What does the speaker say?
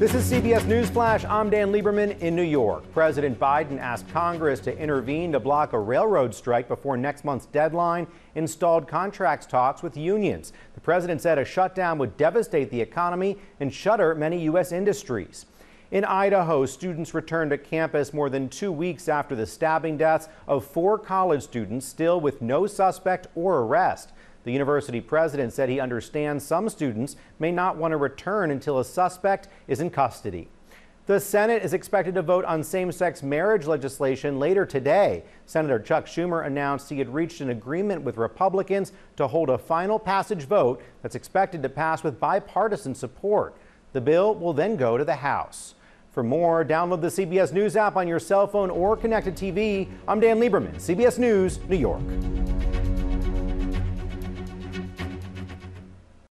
This is CBS News Flash. I'm Dan Lieberman in New York. President Biden asked Congress to intervene to block a railroad strike before next month's deadline, installed contracts talks with unions. The president said a shutdown would devastate the economy and shutter many U.S. industries. In Idaho, students returned to campus more than two weeks after the stabbing deaths of four college students, still with no suspect or arrest. The university president said he understands some students may not want to return until a suspect is in custody. The Senate is expected to vote on same sex marriage legislation later today. Senator Chuck Schumer announced he had reached an agreement with Republicans to hold a final passage vote that's expected to pass with bipartisan support. The bill will then go to the House. For more, download the CBS News app on your cell phone or connected TV. I'm Dan Lieberman, CBS News, New York.